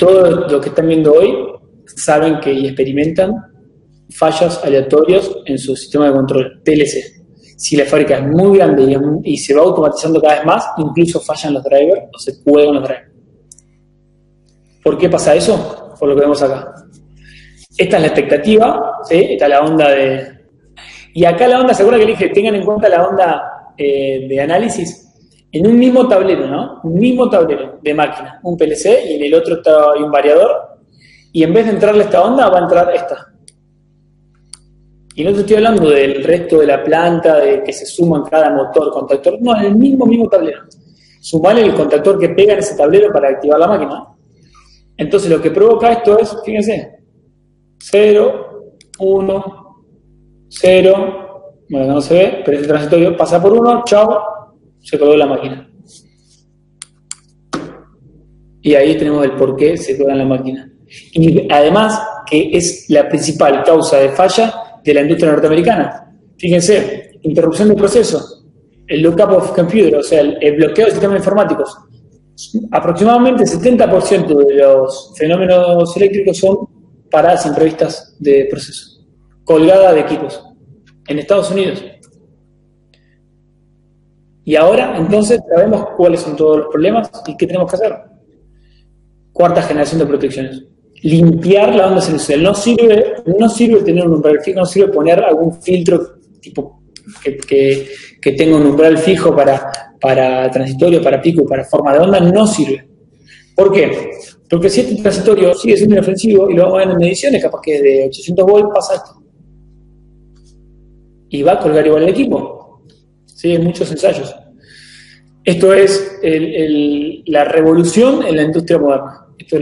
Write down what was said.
todos los que están viendo hoy saben que y experimentan fallos aleatorios en su sistema de control, PLC. Si la fábrica es muy grande y, se va automatizando cada vez más, incluso fallan los drivers o se cuelgan los drivers. ¿Por qué pasa eso? Por lo que vemos acá. Esta es la expectativa, ¿sí? Esta es la onda de... Y acá la onda, ¿se acuerdan que le dije? Tengan en cuenta la onda eh, de análisis en un mismo tablero, ¿no? Un mismo tablero de máquina, un PLC y en el otro está hay un variador. Y en vez de entrarle esta onda, va a entrar esta. Y no te estoy hablando del resto de la planta, de que se suman cada motor, contactor. No, en el mismo, mismo tablero. Sumarle el contactor que pega en ese tablero para activar la máquina. Entonces lo que provoca esto es, fíjense, 0, 1, 0, bueno, no se ve, pero ese transitorio pasa por 1, chao, se colgó la máquina. Y ahí tenemos el por qué se en la máquina. Y además que es la principal causa de falla de la industria norteamericana. Fíjense, interrupción del proceso, el lookup of computer, o sea, el, bloqueo de sistemas informáticos. Aproximadamente 70% de los fenómenos eléctricos son paradas imprevistas de proceso, colgada de equipos, en Estados Unidos. Y ahora, entonces, sabemos cuáles son todos los problemas y qué tenemos que hacer. Cuarta generación de protecciones limpiar la onda sinusoidal. No sirve, no sirve tener un umbral fijo, no sirve poner algún filtro tipo que, tenga un umbral fijo para, para transitorio, para pico, para forma de onda, no sirve. ¿Por qué? Porque si este transitorio sigue siendo inofensivo y lo vamos a ver en mediciones, capaz que de 800 volts pasa esto. Y va a colgar igual el equipo. Sí, muchos ensayos. Esto es la revolución en la industria moderna. Esto es